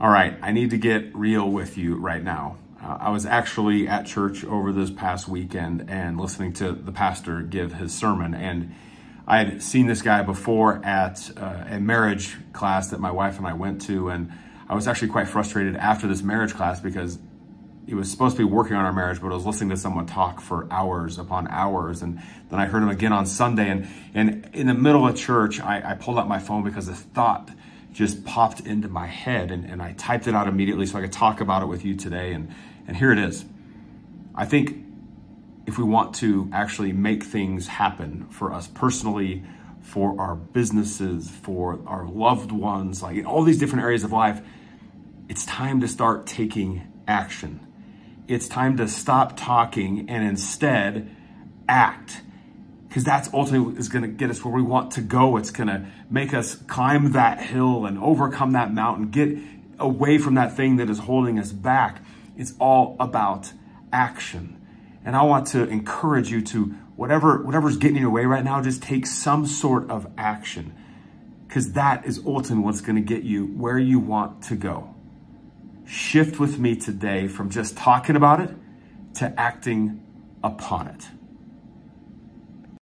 All right, I need to get real with you right now. Uh, I was actually at church over this past weekend and listening to the pastor give his sermon. And I had seen this guy before at uh, a marriage class that my wife and I went to. And I was actually quite frustrated after this marriage class because he was supposed to be working on our marriage, but I was listening to someone talk for hours upon hours. And then I heard him again on Sunday. And, and in the middle of church, I, I pulled out my phone because the thought just popped into my head and, and I typed it out immediately so I could talk about it with you today. And, and here it is. I think if we want to actually make things happen for us personally, for our businesses, for our loved ones, like in all these different areas of life, it's time to start taking action. It's time to stop talking and instead act because that's ultimately is going to get us where we want to go. It's going to make us climb that hill and overcome that mountain, get away from that thing that is holding us back. It's all about action. And I want to encourage you to whatever whatever's getting in your way right now, just take some sort of action. Because that is ultimately what's going to get you where you want to go. Shift with me today from just talking about it to acting upon it.